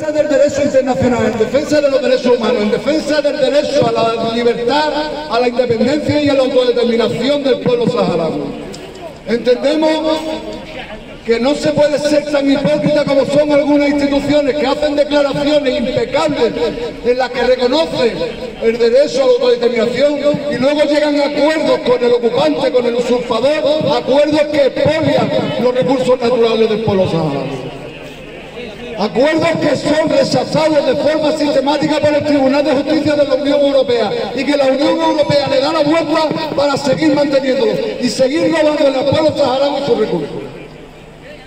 defensa del derecho internacional, en defensa de los derechos humanos, en defensa del derecho a la libertad, a la independencia y a la autodeterminación del pueblo saharaui. Entendemos que no se puede ser tan hipócrita como son algunas instituciones que hacen declaraciones impecables en las que reconocen el derecho a la autodeterminación y luego llegan a acuerdos con el ocupante, con el usurpador, acuerdos que expolian los recursos naturales del pueblo saharaui. Acuerdos que son rechazados de forma sistemática por el Tribunal de Justicia de la Unión Europea y que la Unión Europea le da la vuelta para seguir manteniéndolos y seguir robando al pueblo saharaui sus recursos.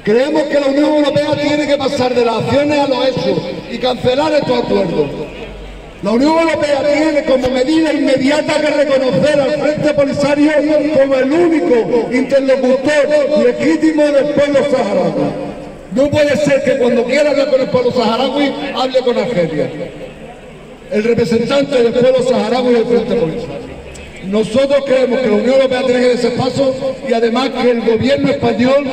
Creemos que la Unión Europea tiene que pasar de las acciones a los hechos y cancelar estos acuerdos. La Unión Europea tiene como medida inmediata que reconocer al Frente Polisario como el único interlocutor legítimo del pueblo saharaui. No puede ser que cuando quiera hablar con el pueblo saharaui hable con Argelia. El representante del pueblo saharaui del Frente Polisario. Nosotros creemos que la Unión Europea tiene que dar ese paso y además que el gobierno español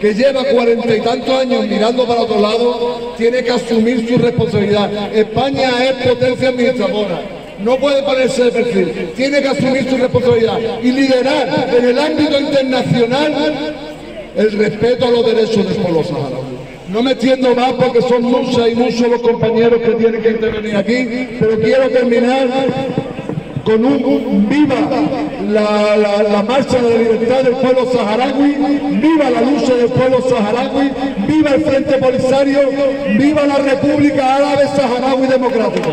que lleva cuarenta y tantos años mirando para otro lado, tiene que asumir su responsabilidad. España es potencia administradora. No puede ponerse de perfil, tiene que asumir su responsabilidad y liderar en el ámbito internacional el respeto a los derechos del pueblo saharaui. No me extiendo más porque son muchas y muchos los compañeros que tienen que intervenir aquí, pero quiero terminar con un viva la, marcha de la libertad del pueblo saharaui, viva la lucha del pueblo saharaui, viva el Frente Polisario, viva la República Árabe Saharaui Democrática.